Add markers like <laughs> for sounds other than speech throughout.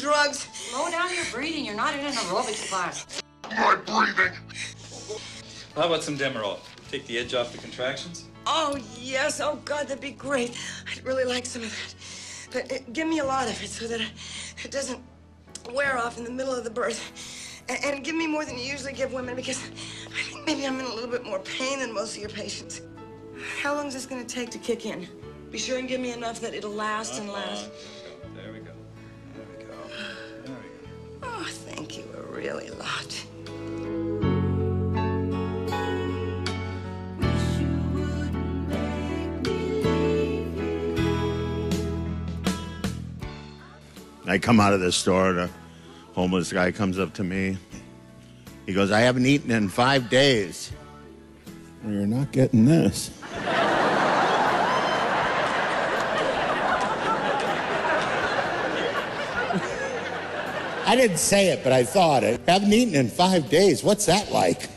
some drugs. Slow down your breathing. You're not in an aerobics class. My breathing. How about some Demerol? Take the edge off the contractions? Oh, yes. Oh, God, that'd be great. I'd really like some of that. But uh, give me a lot of it so that it doesn't wear off in the middle of the birth. And, and give me more than you usually give women because I think maybe I'm in a little bit more pain than most of your patients. How long is this going to take to kick in? Be sure and give me enough that it'll last and last. Thank you a lot. I come out of the store, the homeless guy comes up to me. He goes, I haven't eaten in five days. Well, you're not getting this. I didn't say it, but I thought it. Haven't eaten in five days. What's that like?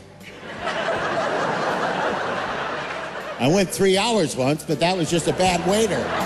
I went three hours once, but that was just a bad waiter.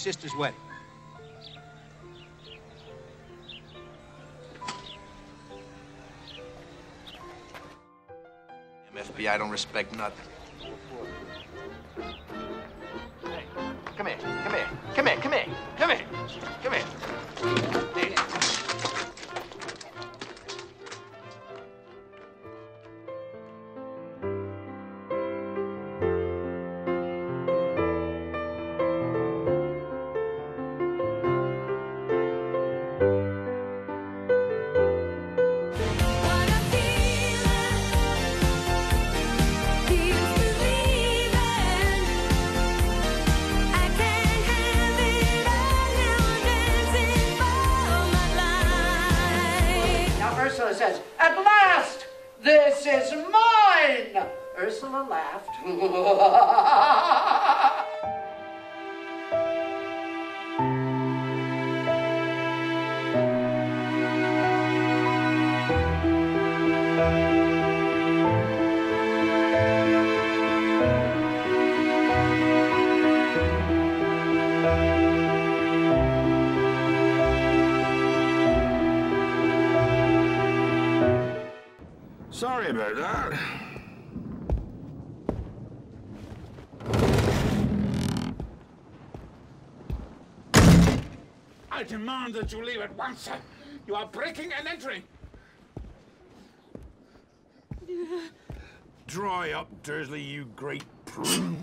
Sister's wedding. FBI don't respect nothing. Hey, come here, come here, come here, come here, come here, come here. Sorry about that. I demand that you leave at once. Sir. You are breaking and entering. Dry up, Dursley, you great prune.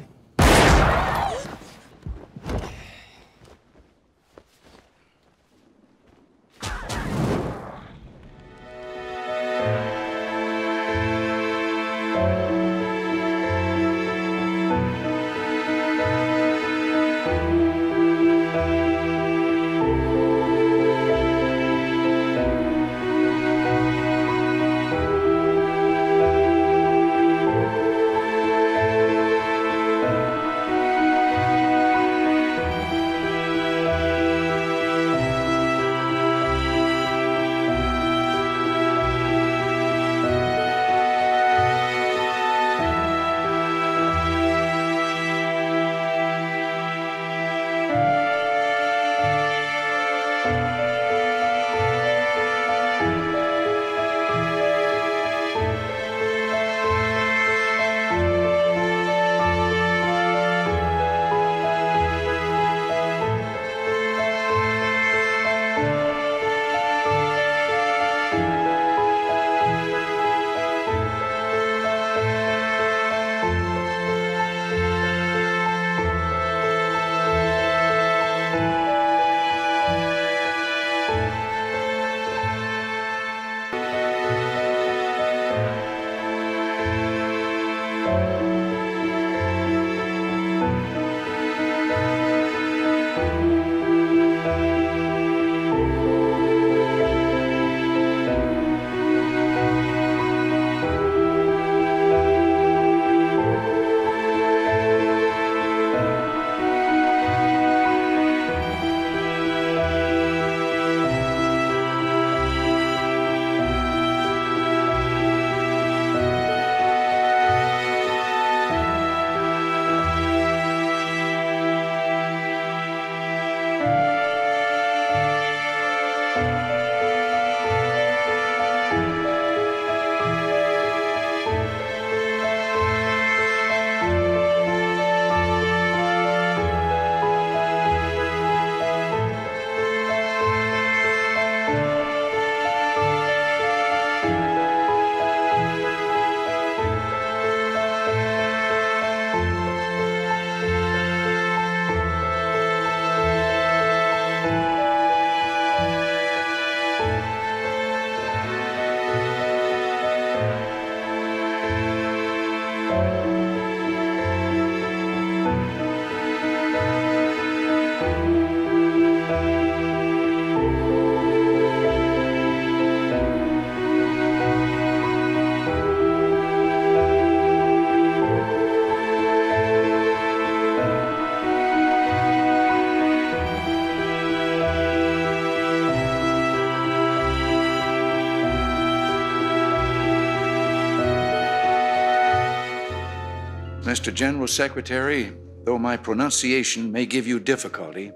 Mr. General Secretary, though my pronunciation may give you difficulty,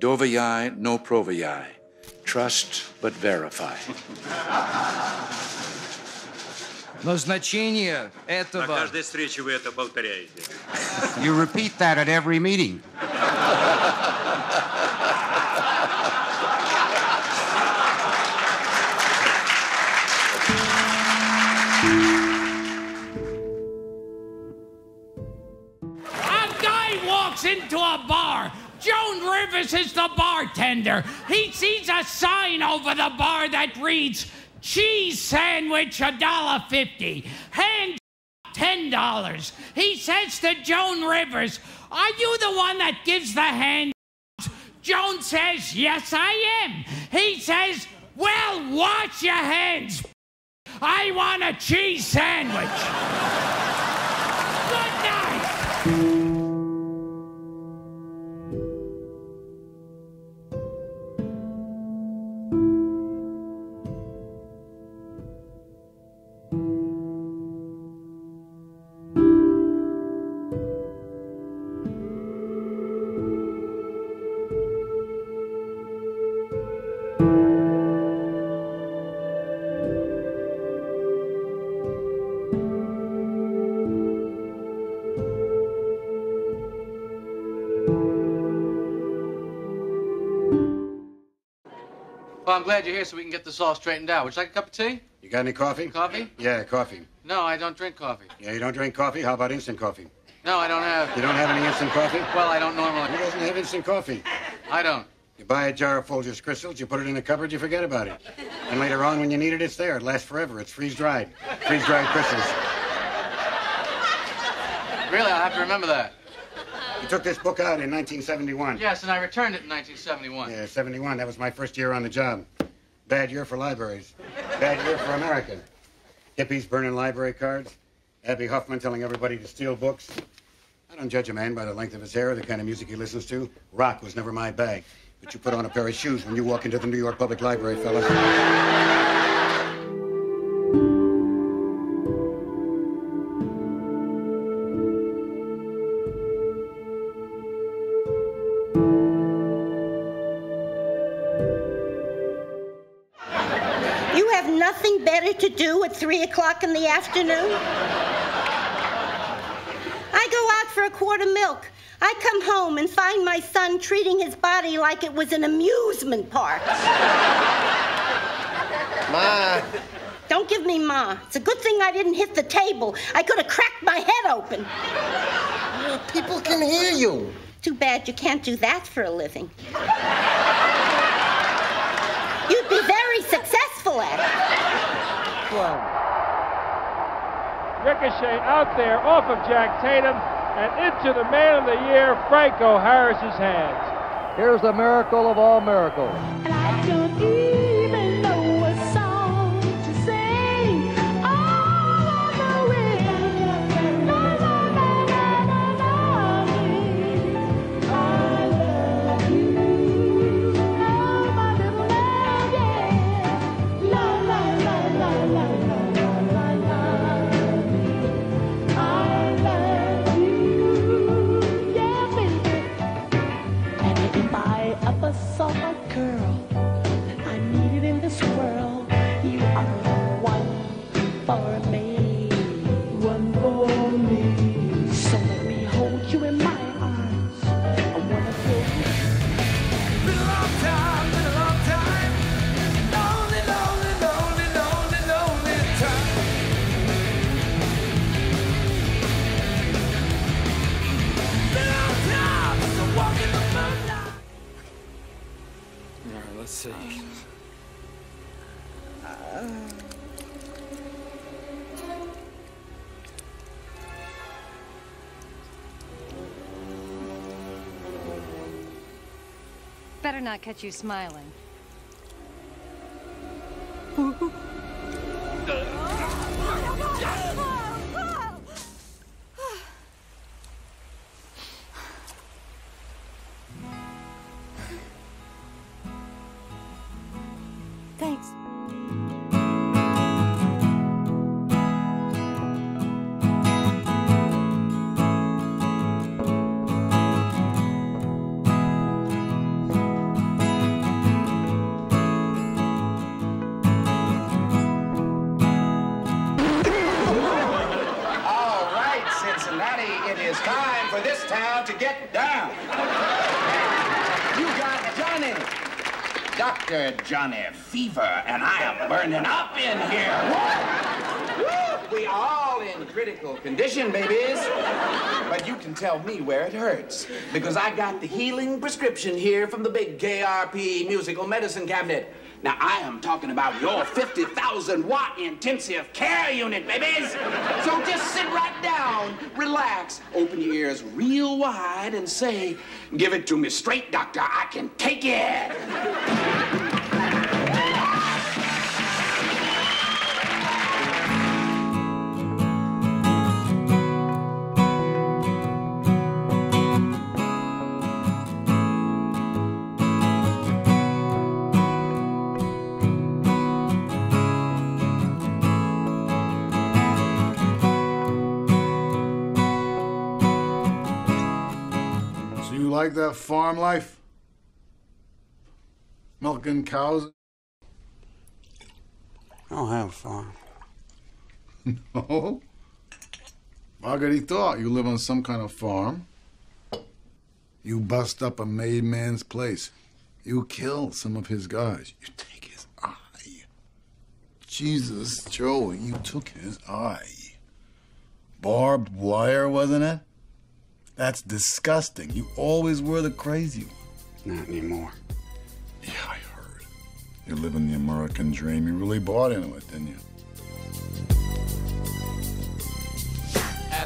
dovayai no provayai. Trust but verify. Назначение На этого... каждой встрече вы это повторяете. You repeat that at every meeting. Walks into a bar. Joan Rivers is the bartender. He sees a sign over the bar that reads, cheese sandwich, a dollar fifty. Hand ten dollars. He says to Joan Rivers, Are you the one that gives the hand? Joan says, Yes, I am. He says, Well, wash your hands. I want a cheese sandwich. <laughs> I'm glad you're here so we can get this all straightened out. Would you like a cup of tea? You got any coffee? Coffee? Yeah, coffee. No, I don't drink coffee. Yeah, you don't drink coffee? How about instant coffee? No, I don't have. You don't have any instant coffee? Well, I don't normally. Who doesn't have instant coffee? I don't. You buy a jar of Folgers crystals, you put it in a cupboard, you forget about it. And later on, when you need it, it's there. It lasts forever. It's freeze dried. Freeze dried crystals. Really, I'll have to remember that. You took this book out in 1971. Yes, and I returned it in 1971. Yeah, 71. That was my first year on the job. Bad year for libraries. Bad year for America. Hippies burning library cards. Abbie Hoffman telling everybody to steal books. I don't judge a man by the length of his hair or the kind of music he listens to. Rock was never my bag. But you put on a pair of shoes when you walk into the New York Public Library, fellas. To do at 3 o'clock in the afternoon? I go out for a quart of milk. I come home and find my son treating his body like it was an amusement park. Ma. Don't give me ma. It's a good thing I didn't hit the table. I could have cracked my head open. People can hear you. Too bad you can't do that for a living. You'd be very successful at it. Ricochet out there off of Jack Tatum and into the man of the year, Franco Harris's hands. Here's the miracle of all miracles. Better not catch you smiling. Dr. Johnny Fever, and I am burning up in here. We all in critical condition, babies. But you can tell me where it hurts, because I got the healing prescription here from the big KRP musical medicine cabinet. Now, I am talking about your 50,000 watt intensive care unit, babies. So just sit right down, relax, open your ears real wide, and say, Give it to me straight, doctor. I can take it. So you like that farm life? Milking cows? I don't have a farm. <laughs> No. Margaret thought you live on some kind of farm. You bust up a made man's place. You kill some of his guys. You take his eye. Jesus, Joe, you took his eye. Barbed wire, wasn't it? That's disgusting. You always were the crazy one. Not anymore. Yeah, I heard. You're living the American dream. You really bought into it, didn't you?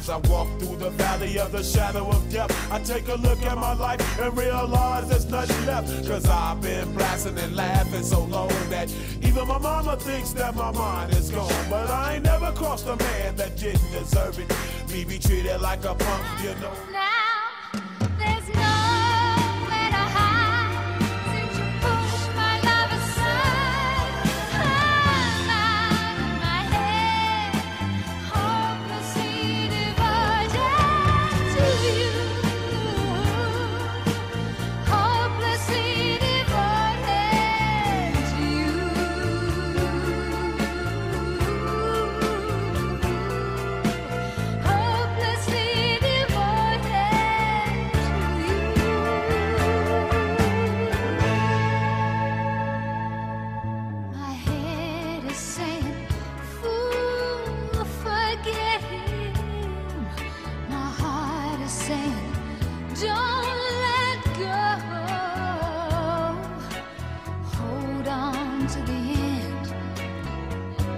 As I walk through the valley of the shadow of death, I take a look at my life and realize there's nothing left. Cause I've been blasting and laughing so long that even my mama thinks that my mind is gone. But I ain't never crossed a man that didn't deserve it. Me be treated like a punk, you know. To the end.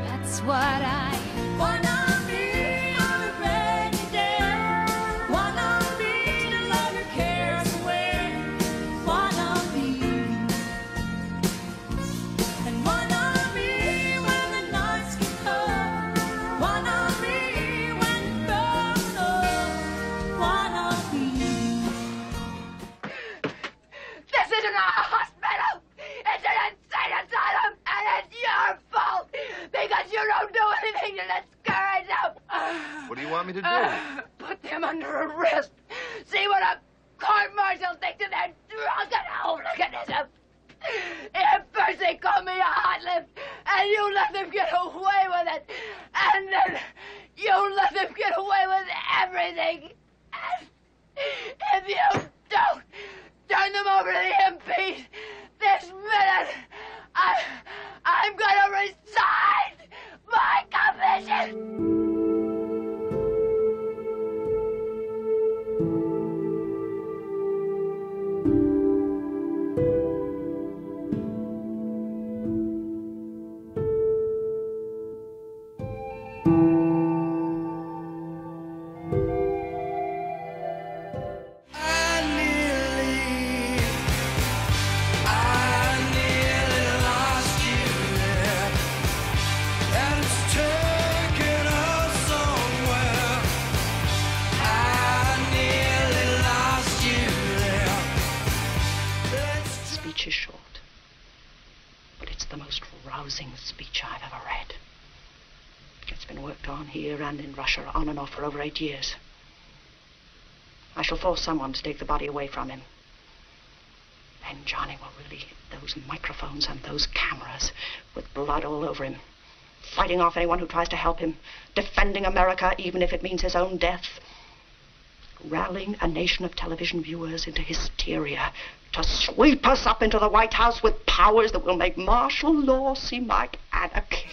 That's what I wanna 拜。For over eight years. I shall force someone to take the body away from him. Then Johnny will really hit those microphones and those cameras with blood all over him, fighting off anyone who tries to help him, defending America even if it means his own death, rallying a nation of television viewers into hysteria to sweep us up into the White House with powers that will make martial law seem like anarchy.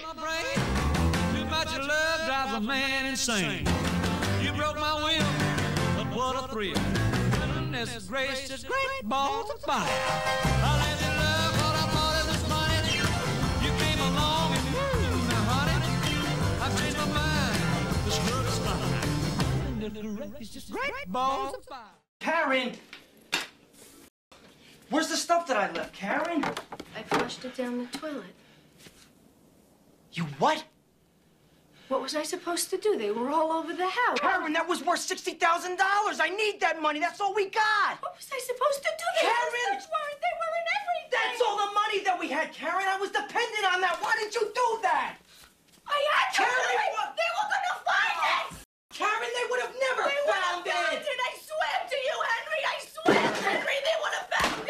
You broke my will, but what a thrill. Goodness gracious, great balls of fire. I let you love what I thought it was money. You came along and woo, now honey, I've changed my mind. The screw is fine. It's just great balls of fire. Karen! Where's the stuff that I left, Karen? I flushed it down the toilet. You what? What was I supposed to do? They were all over the house. Karen, that was worth $60,000. I need that money. That's all we got. What was I supposed to do? The Karen! warrant, they were in everything. That's all the money that we had, Karen. I was dependent on that. Why didn't you do that? I had to. Karen, They, what- they were gonna find oh. it. Karen, they would have never They would found have found it. it. I swear to you, Henry. I swear, <laughs> Henry, they would have found it.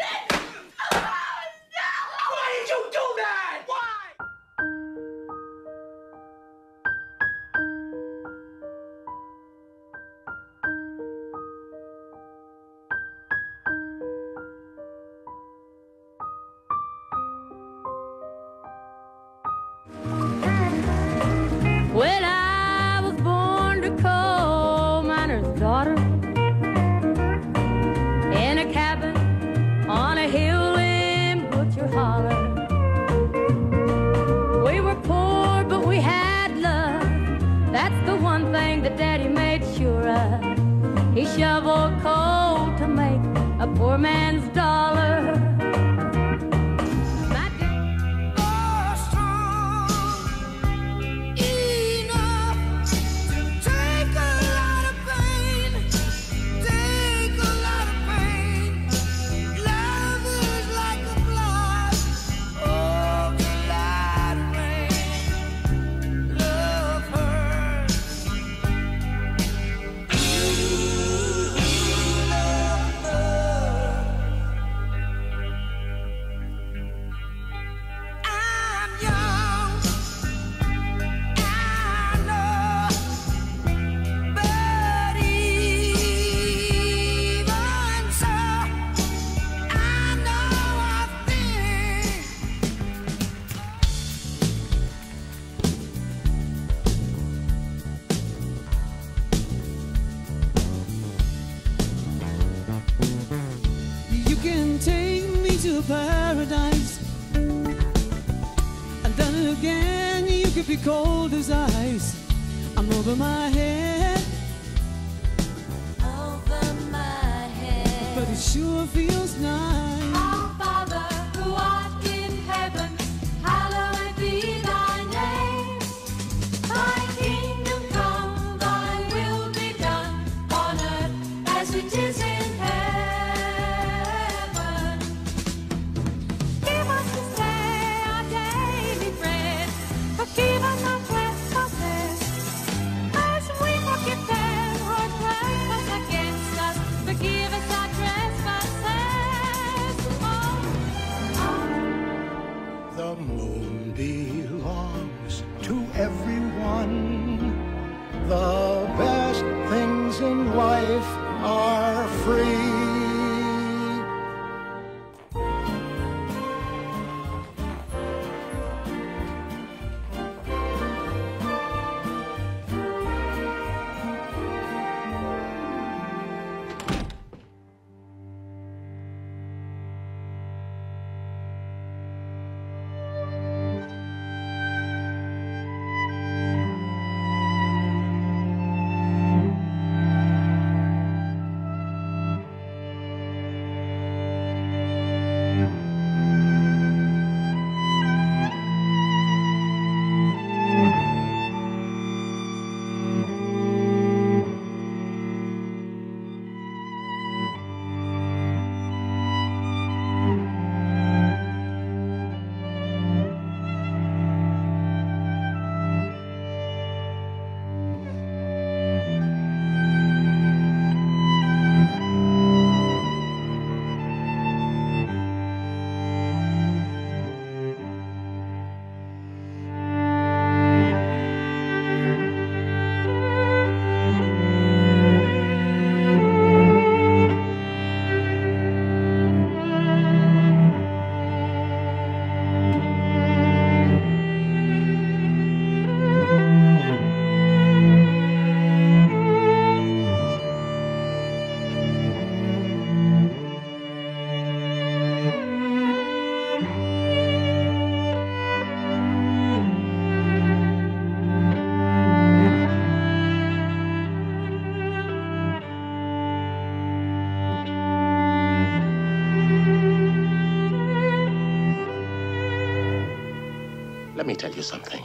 Me tell you something.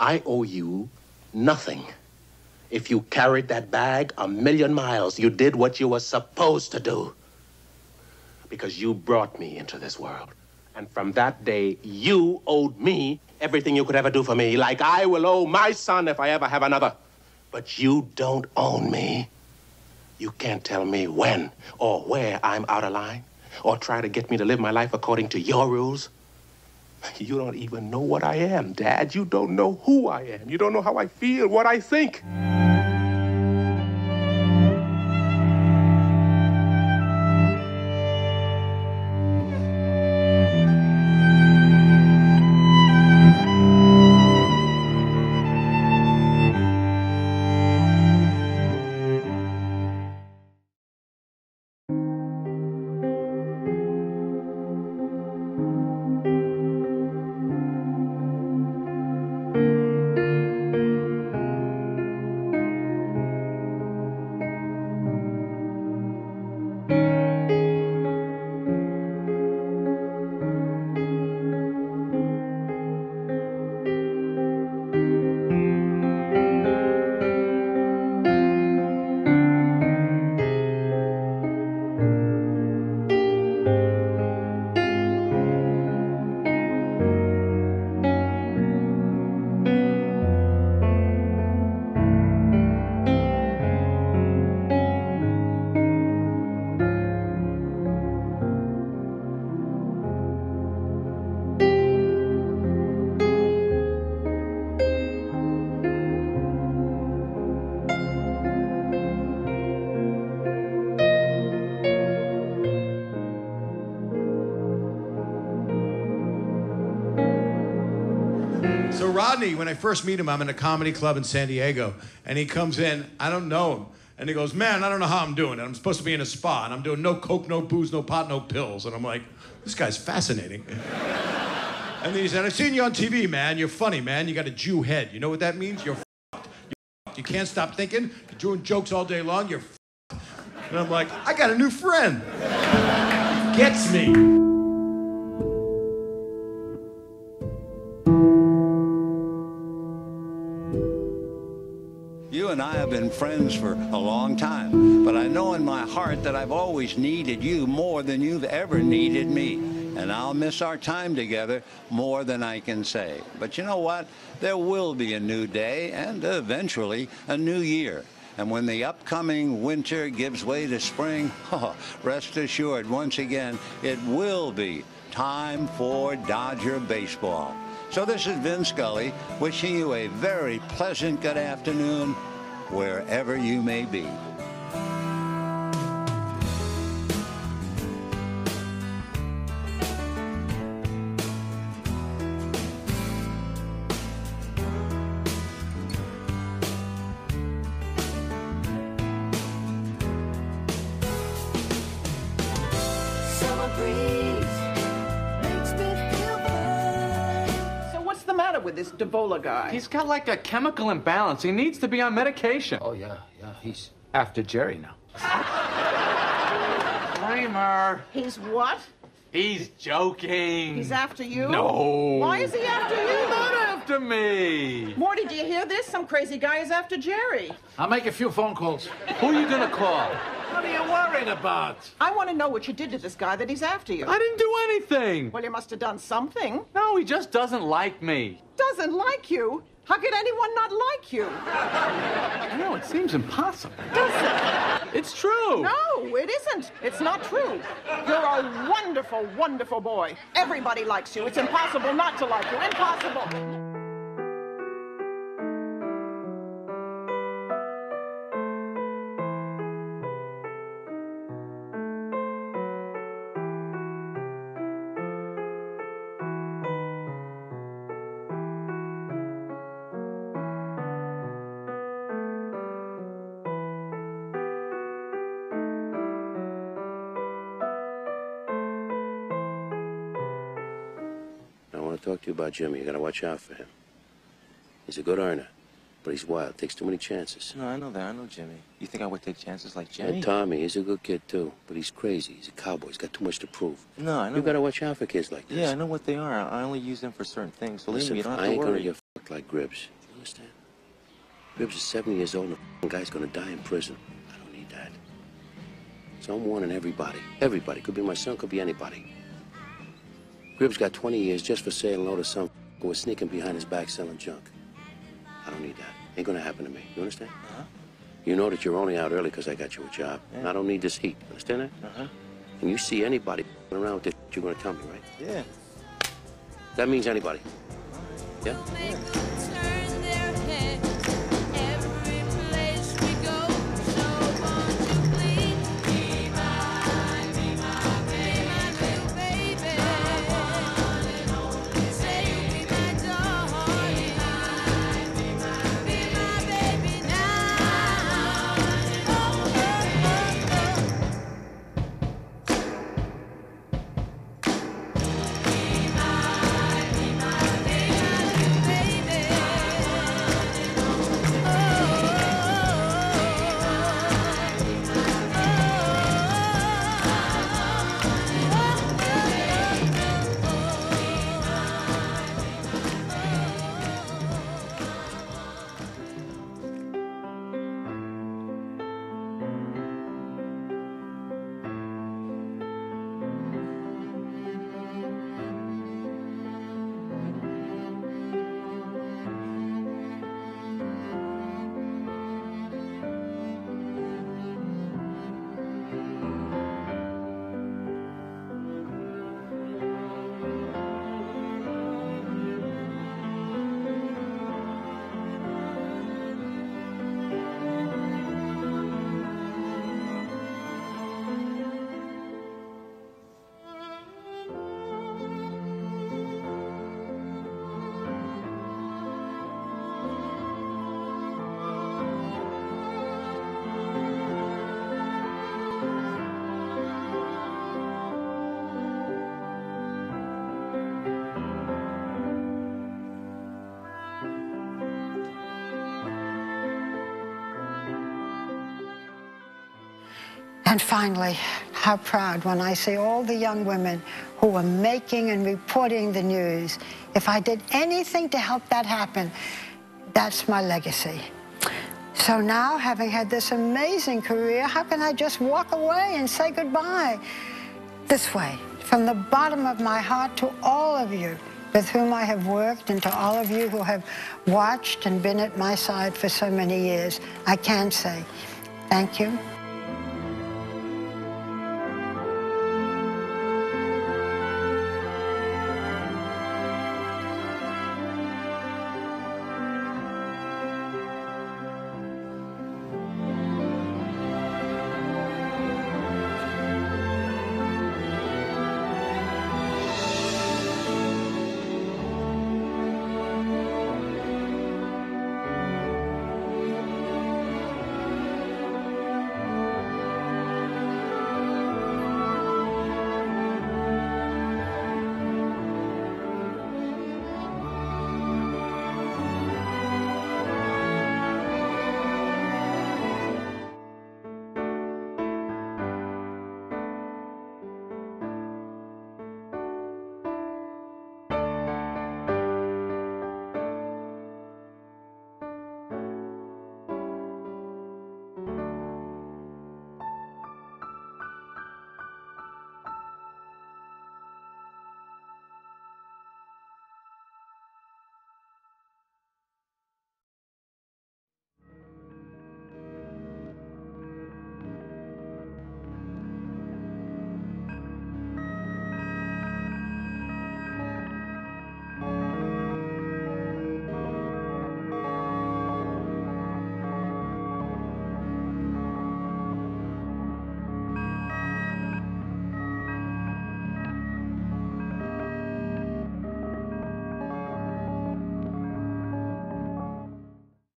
I owe you nothing. If you carried that bag a million miles, you did what you were supposed to do. Because you brought me into this world. And from that day, you owed me everything you could ever do for me, like I will owe my son if I ever have another. But you don't own me. You can't tell me when or where I'm out of line, or try to get me to live my life according to your rules. You don't even know what I am, Dad. You don't know who I am. You don't know how I feel, what I think. Rodney, when I first meet him, I'm in a comedy club in San Diego, and he comes in. I don't know him. And he goes, Man, I don't know how I'm doing. And I'm supposed to be in a spa, and I'm doing no coke, no booze, no pot, no pills. And I'm like, This guy's fascinating. <laughs> and then he said, I've seen you on TV, man. You're funny, man. You got a Jew head. You know what that means? You're. You're f***ed. You can't stop thinking. You're doing jokes all day long. You're f***ed. And I'm like, I got a new friend. <laughs> Gets me. Have been friends for a long time, but I know in my heart that I've always needed you more than you've ever needed me. And I'll miss our time together more than I can say. But you know what? There will be a new day and eventually a new year. And when the upcoming winter gives way to spring, <laughs> oh, rest assured, once again, it will be time for Dodger baseball. So this is Vin Scully wishing you a very pleasant good afternoon wherever you may be. Matter with this Davola guy? He's got like a chemical imbalance. He needs to be on medication. Oh yeah, yeah. He's After Jerry now. Kramer. he's what? He's joking. He's after you? No. Why is he after you? Not after me. Morty, do you hear this? Some crazy guy is after Jerry. I'll make a few phone calls. Who are you gonna call? What are you worried about? I want to know what you did to this guy that he's after you. I didn't do anything. Well, you must have done something. No, he just doesn't like me. Doesn't like you? How could anyone not like you? I know, it seems impossible. Does it? It's true. No, it isn't. It's not true. You're a wonderful, wonderful boy. Everybody likes you. It's impossible not to like you. Impossible. To about Jimmy. You got to watch out for him. He's a good earner, but he's wild. Takes too many chances. No, I know that. I know Jimmy. You think I would take chances like Jimmy? And Tommy, he's a good kid too, but he's crazy. He's a cowboy. He's got too much to prove. No, I know. You got to watch out for kids like this. Yeah, I know what they are. I only use them for certain things. Believe Listen, me, you don't have I to ain't worry. gonna get fucked like Gribbs. You understand? Gribbs is 70 years old and the guy's gonna die in prison. I don't need that. So I'm warning everybody. Everybody. Could be my son, could be anybody. Gribbs got 20 years just for saying hello to some who was sneaking behind his back selling junk. I don't need that. Ain't gonna happen to me. You understand? Uh-huh. You know that you're only out early because I got you a job. And I don't need this heat. Understand that? Uh-huh. And you see anybody around with this, you're gonna tell me, right? Yeah. That means anybody. Yeah? Turn And finally, how proud when I see all the young women who are making and reporting the news. If I did anything to help that happen, that's my legacy. So now, having had this amazing career, how can I just walk away and say goodbye? This way, from the bottom of my heart to all of you with whom I have worked and to all of you who have watched and been at my side for so many years, I can say thank you,